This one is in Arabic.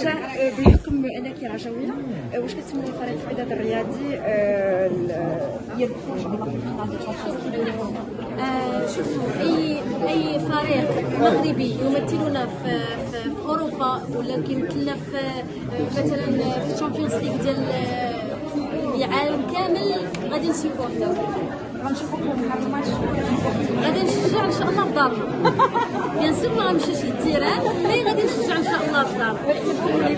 رجاء آه، بحكم انك رجاوية آه، واش كتمناي لفريق الوداد الرياضي؟ آه، شوفوا اي أي فريق مغربي يمثلنا في, أوروبا ولا كيمثلنا في مثلا في الـ Champions League ديال العالم كامل غادي ن supporter و غنشوفوكم نهار الماتش. غادي نشجع إن شاء الله في دارنا bien sûr ما غنمشيش للتيران مي غادي نشجع ان